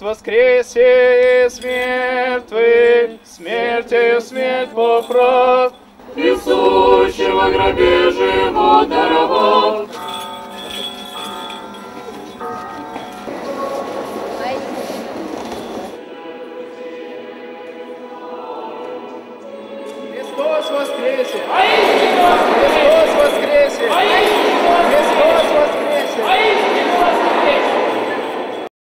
воскресе из мертвых, смертью смерть поправ. И гробе живот даровал. Христос воскресе!